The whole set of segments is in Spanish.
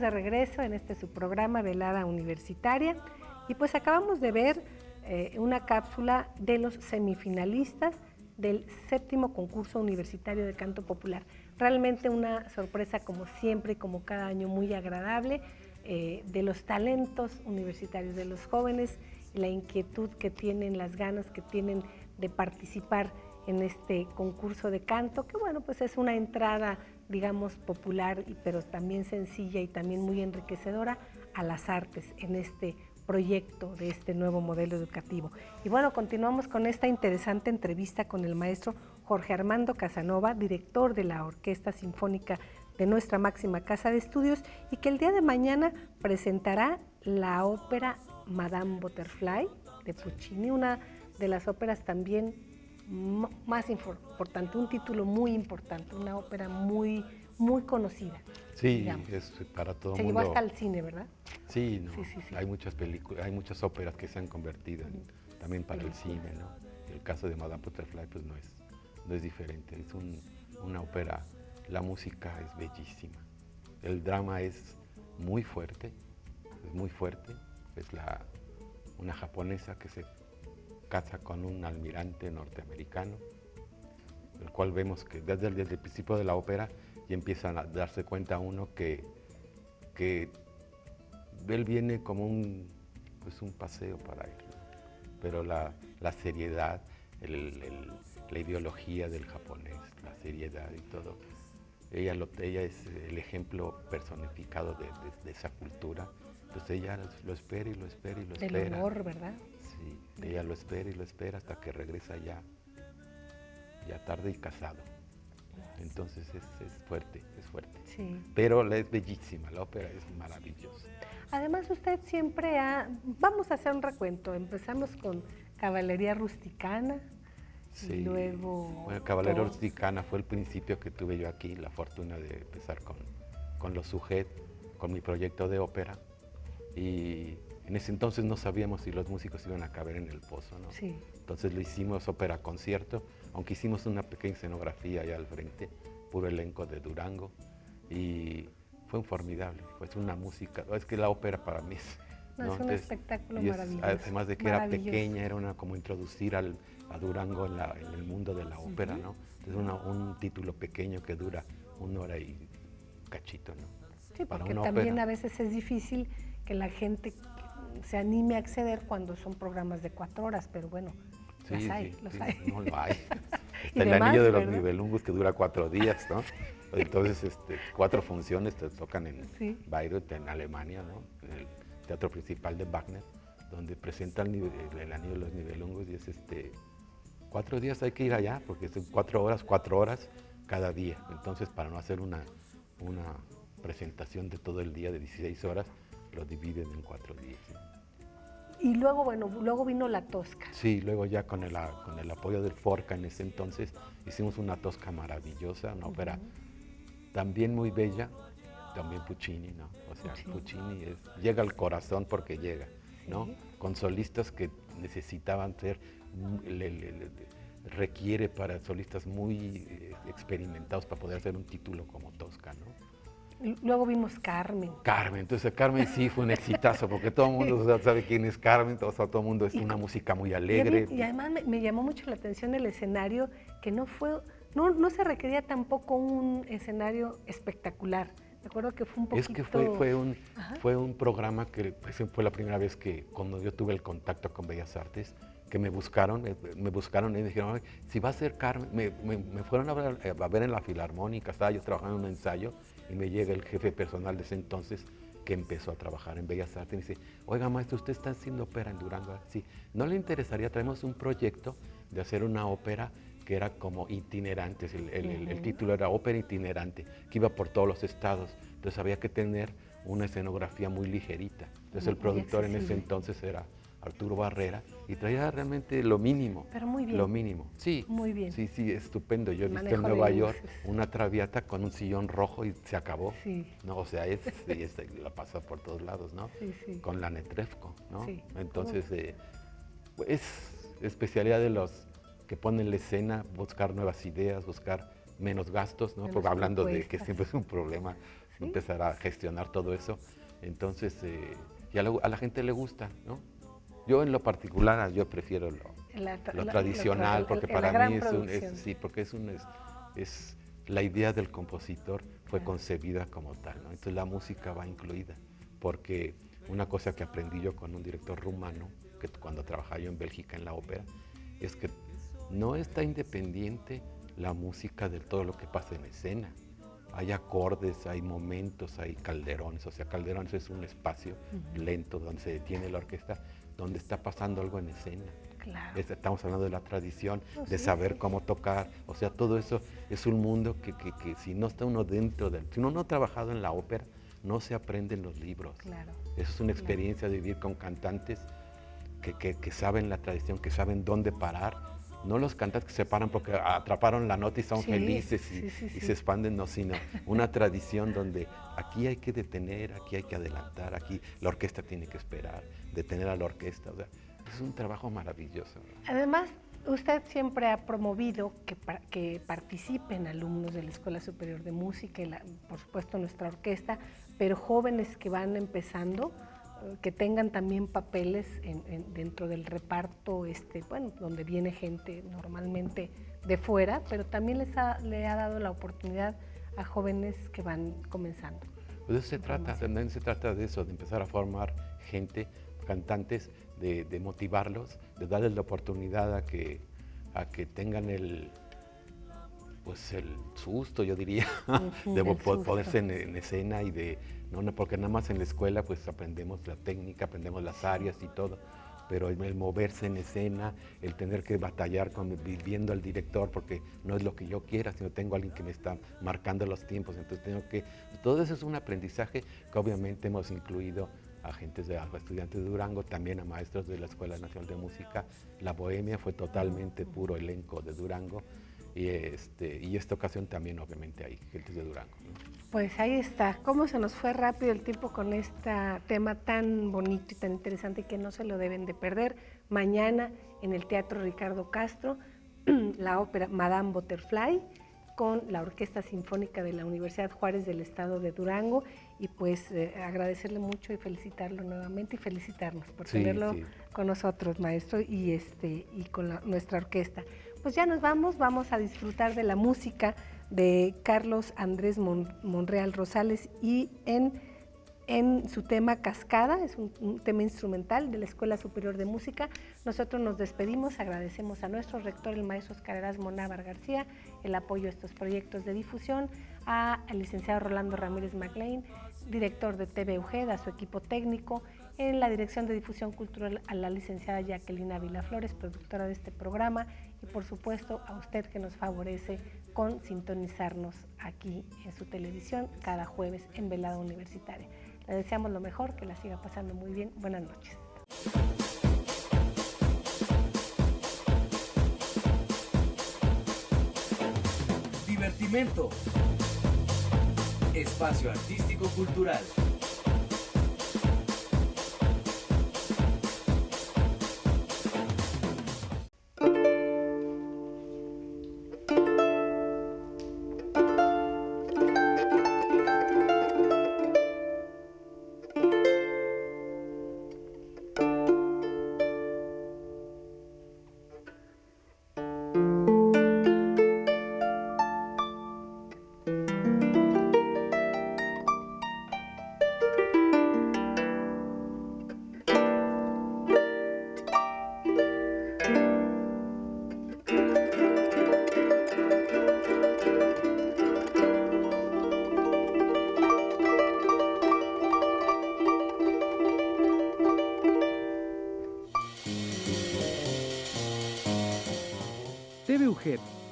de regreso en este su programa Velada Universitaria y pues acabamos de ver eh, una cápsula de los semifinalistas del séptimo concurso universitario de canto popular. Realmente una sorpresa como siempre, como cada año, muy agradable eh, de los talentos universitarios, de los jóvenes, la inquietud que tienen, las ganas que tienen de participar en este concurso de canto, que bueno, pues es una entrada digamos, popular, pero también sencilla y también muy enriquecedora a las artes en este proyecto de este nuevo modelo educativo. Y bueno, continuamos con esta interesante entrevista con el maestro Jorge Armando Casanova, director de la Orquesta Sinfónica de nuestra máxima casa de estudios y que el día de mañana presentará la ópera Madame Butterfly de Puccini, una de las óperas también más importante, un título muy importante, una ópera muy, muy conocida. Sí, es para todo el mundo. Se llevó hasta el cine, ¿verdad? Sí, no, hay muchas películas, hay muchas óperas que se han convertido también para el cine, ¿no? El caso de Madame Butterfly pues no es, no es diferente, es una ópera, la música es bellísima, el drama es muy fuerte, es muy fuerte, es la, una japonesa que se casa con un almirante norteamericano, el cual vemos que desde el, desde el principio de la ópera ya empiezan a darse cuenta uno que, que él viene como un, pues un paseo para él, pero la, seriedad, la ideología del japonés, la seriedad y todo, ella, lo, ella es el ejemplo personificado de, esa cultura, entonces ella lo espera y lo espera y lo espera. Del honor, ¿verdad? ella lo espera y lo espera hasta que regresa ya, ya tarde y casado. Entonces es, fuerte, es fuerte. Sí. Pero es bellísima, la ópera es maravillosa. Además usted siempre ha, vamos a hacer un recuento, empezamos con Caballería Rusticana, Sí. Y luego. Bueno, Caballería Rusticana fue el principio que tuve yo aquí, la fortuna de empezar con, con los sujet, con mi proyecto de ópera. Y en ese entonces no sabíamos si los músicos iban a caber en el pozo, ¿no? Sí. Entonces lo hicimos ópera concierto, aunque hicimos una pequeña escenografía allá al frente, puro elenco de Durango, y fue un formidable, fue una música, es que la ópera para mí es... No, es un espectáculo maravilloso. Además de que era pequeña, era una como introducir al, a Durango en, el mundo de la ópera, ¿no? Es un título pequeño que dura una hora y cachito, ¿no? Sí, porque también a veces es difícil que la gente se anime a acceder cuando son programas de cuatro horas, pero bueno, los hay, los hay. No lo hay. Está el anillo de los nivelungos que dura cuatro días, ¿no? Entonces, este, cuatro funciones te tocan en Bayreuth, en Alemania, ¿no? En el teatro principal de Wagner, donde presentan el, anillo de los nivelungos y es este, cuatro días hay que ir allá, porque son cuatro horas, cuatro horas cada día. Entonces, para no hacer una, una presentación de todo el día de 16 horas, lo dividen en cuatro días. Y luego, bueno, luego vino la Tosca. Sí, luego ya con el, con el apoyo del Forca en ese entonces hicimos una Tosca maravillosa, una ópera también muy bella, también Puccini, ¿no? O sea, Puccini, es, llega al corazón porque llega, ¿no? Con solistas que necesitaban ser, requiere para solistas muy eh, experimentados para poder hacer un título como Tosca, ¿no? Luego vimos Carmen. Carmen, entonces Carmen sí fue un exitazo, porque todo el mundo sabe quién es Carmen, todo, todo el mundo es una música muy alegre. Y, además me, llamó mucho la atención el escenario, que no fue, no, no se requería tampoco un escenario espectacular. Me acuerdo que fue un poquito... Es que fue, fue, un, fue un programa que pues, fue la primera vez que cuando yo tuve el contacto con Bellas Artes, que me buscaron, eh, me buscaron y me dijeron, si va a ser Carmen, me, me, fueron a ver, a ver, en la Filarmónica, estaba yo trabajando en un ensayo y me llega el jefe personal de ese entonces que empezó a trabajar en Bellas Artes y me dice, oiga maestro, usted está haciendo ópera en Durango. Sí, ¿no le interesaría? Traemos un proyecto de hacer una ópera que era como itinerante, el, el, título era ópera itinerante, que iba por todos los estados, entonces había que tener una escenografía muy ligerita. Entonces el productor en ese entonces era Arturo Barrera, y traía realmente lo mínimo. Pero muy bien. Lo mínimo. Sí. Muy bien. Sí, sí, estupendo. Yo he visto en Nueva York una traviata con un sillón rojo y se acabó. Sí. No, o sea, es, la pasa por todos lados, ¿no? Sí, sí. Con la Netrefco, ¿no? Sí. Entonces, eh, es especialidad de los que ponen la escena, buscar nuevas ideas, buscar menos gastos, ¿no? Porque hablando de que siempre es un problema empezar a gestionar todo eso. Entonces, eh, y a la, gente le gusta, ¿no? Yo en lo particular, yo prefiero lo, tradicional, porque para mí es, un, sí, porque es un, es, la idea del compositor fue concebida como tal, ¿no? Entonces la música va incluida, porque una cosa que aprendí yo con un director rumano, que cuando trabajaba yo en Bélgica en la ópera, es que no está independiente la música de todo lo que pasa en escena. Hay acordes, hay momentos, hay calderones. O sea, calderones es un espacio lento donde se detiene la orquesta, donde está pasando algo en escena. Estamos hablando de la tradición, oh, de saber cómo tocar. O sea, todo eso es un mundo que, si no está uno dentro de... Si uno no ha trabajado en la ópera, no se aprende en los libros. Eso es una experiencia de vivir con cantantes que, que saben la tradición, que saben dónde parar no los cantantes que se paran porque atraparon la nota y son felices y, se expanden, no, sino una tradición donde aquí hay que detener, aquí hay que adelantar, aquí la orquesta tiene que esperar, detener a la orquesta. es un trabajo maravilloso. Además, usted siempre ha promovido que, que participen alumnos de la Escuela Superior de Música y, por supuesto, nuestra orquesta, pero jóvenes que van empezando que tengan también papeles dentro del reparto, este, bueno, donde viene gente normalmente de fuera, pero también les le ha dado la oportunidad a jóvenes que van comenzando. Pues eso se trata, también se trata de eso, de empezar a formar gente, cantantes, de, motivarlos, de darles la oportunidad a que, a que tengan el, pues el susto, yo diría, de poderse en, escena y de, no, porque nada más en la escuela pues aprendemos la técnica, aprendemos las áreas y todo, pero el, moverse en escena, el tener que batallar con, viendo al director, porque no es lo que yo quiera, sino tengo a alguien que me está marcando los tiempos, entonces tengo que, todo eso es un aprendizaje que obviamente hemos incluido a agentes de a estudiantes de Durango, también a maestros de la Escuela Nacional de Música. La Bohemia fue totalmente puro elenco de Durango y, este, y esta ocasión también obviamente hay gentes de Durango. Pues ahí está. ¿Cómo se nos fue rápido el tiempo con este tema tan bonito y tan interesante que no se lo deben de perder? Mañana en el Teatro Ricardo Castro, la ópera Madame Butterfly con la Orquesta Sinfónica de la Universidad Juárez del Estado de Durango y pues eh, agradecerle mucho y felicitarlo nuevamente y felicitarnos por tenerlo con nosotros, maestro, y este y con nuestra orquesta. Pues ya nos vamos, vamos a disfrutar de la música de Carlos Andrés Monreal Rosales y en, en su tema Cascada, es un, tema instrumental de la Escuela Superior de Música. Nosotros nos despedimos, agradecemos a nuestro rector, el maestro Oscar Erasmo García, el apoyo a estos proyectos de difusión, al licenciado Rolando Ramírez McLean, director de TV a su equipo técnico, en la Dirección de Difusión Cultural a la licenciada Jacqueline Ávila Flores, productora de este programa, y por supuesto a usted que nos favorece con sintonizarnos aquí en su televisión cada jueves en Velada Universitaria. Le deseamos lo mejor, que la siga pasando muy bien. Buenas noches. Divertimento. Espacio Artístico Cultural.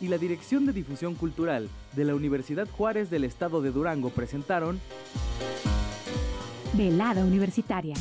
Y la Dirección de Difusión Cultural de la Universidad Juárez del Estado de Durango presentaron Velada Universitaria.